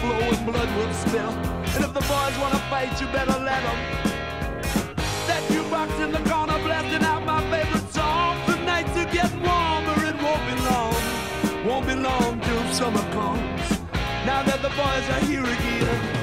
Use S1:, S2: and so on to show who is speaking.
S1: Flow and blood will spill. And if the boys wanna fight, you better let 'em. That jukebox in the corner blasting out my favorite song. The nights are getting warmer, it won't be long. Won't be long till summer comes. Now that the boys are here again.